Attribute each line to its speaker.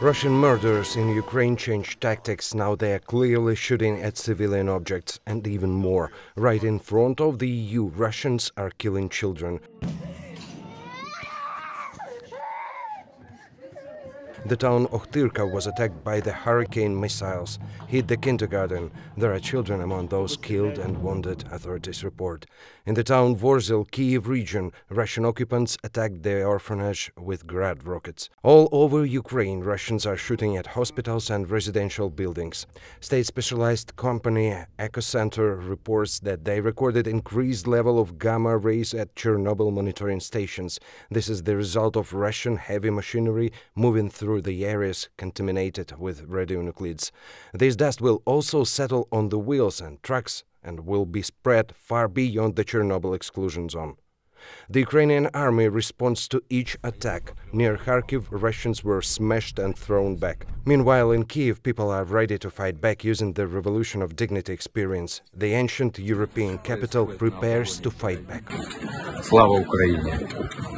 Speaker 1: Russian murderers in Ukraine changed tactics. Now they are clearly shooting at civilian objects and even more. Right in front of the EU, Russians are killing children. The town Ochtyrka was attacked by the hurricane missiles, hit the kindergarten. There are children among those killed and wounded, authorities report. In the town Vorzel, Kiev region, Russian occupants attacked the orphanage with Grad rockets. All over Ukraine, Russians are shooting at hospitals and residential buildings. State specialized company Ecocenter reports that they recorded increased level of gamma rays at Chernobyl monitoring stations. This is the result of Russian heavy machinery moving through through the areas contaminated with radionuclides. This dust will also settle on the wheels and trucks and will be spread far beyond the Chernobyl exclusion zone. The Ukrainian army responds to each attack. Near Kharkiv, Russians were smashed and thrown back. Meanwhile, in Kiev, people are ready to fight back using the Revolution of Dignity experience. The ancient European capital prepares to fight back.
Speaker 2: Slava Ukraine!